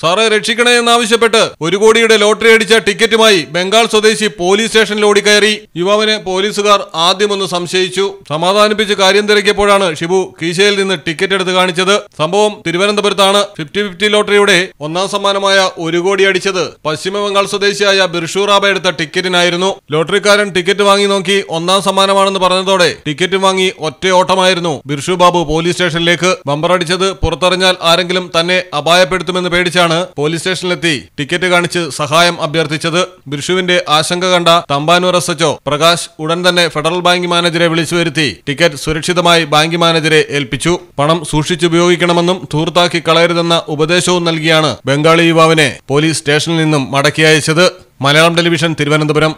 സാറേ രക്ഷിക്കണേ എന്നാവശ്യപ്പെട്ട് ഒരു കോടിയുടെ ലോട്ടറി അടിച്ച ടിക്കറ്റുമായി ബംഗാൾ സ്വദേശി പോലീസ് സ്റ്റേഷനിൽ ഓടിക്കയറി. യുവാവിനെ പോലീസുകാർ ആദ്യമൊന്ന് സംശയിച്ചു. സമാധാനിപ്പിച്ച് കാര്യം തിരക്കിയപ്പോഴാണ് ഷിബു കീശയിൽ നിന്ന് ടിക്കറ്റ് എടുത്ത് കാണിച്ചത്. സംഭവം തിരുവനന്തപുരത്താണ്. ഫിഫ്റ്റി ഫിഫ്റ്റി ലോട്ടറിയുടെ ഒന്നാം സമ്മാനമായ ഒരു കോടി അടിച്ചത് പശ്ചിമ ബംഗാൾ സ്വദേശിയായ ബിർഷുറാബ എടുത്ത ടിക്കറ്റിനായിരുന്നു. ലോട്ടറിക്കാരൻ ടിക്കറ്റ് വാങ്ങി നോക്കി ഒന്നാം സമ്മാനമാണെന്ന് പറഞ്ഞതോടെ ടിക്കറ്റ് വാങ്ങി ഒറ്റ ഓട്ടമായിരുന്നു ബിർഷു ബാബു പോലീസ് സ്റ്റേഷനിലേക്ക്. ബമ്പർ അടിച്ചത് പുറത്തറിഞ്ഞാൽ ആരെങ്കിലും തന്നെ അപായപ്പെടുത്തുമെന്ന് പേടിച്ചാണ് പോലീസ് സ്റ്റേഷനിലെത്തി ടിക്കറ്റ് കാണിച്ച് സഹായം അഭ്യർത്ഥിച്ചത്. ബിർഷുവിന്റെ ആശങ്ക കണ്ട തമ്പാനൂർ എസ് എച്ച്ഒ പ്രകാശ് ഉടൻ തന്നെ ഫെഡറൽ ബാങ്ക് മാനേജരെ വിളിച്ചു വരുത്തി ടിക്കറ്റ് സുരക്ഷിതമായി ബാങ്ക് മാനേജരെ ഏൽപ്പിച്ചു. പണം സൂക്ഷിച്ചുപയോഗിക്കണമെന്നും ധൂർത്താക്കി കളയരുതെന്ന ഉപദേശവും നൽകിയാണ് ബംഗാളി യുവാവിനെ പോലീസ് സ്റ്റേഷനിൽ നിന്നും മടക്കി അയച്ചത്. മലയാളം ടെലിവിഷൻ തിരുവനന്തപുരം.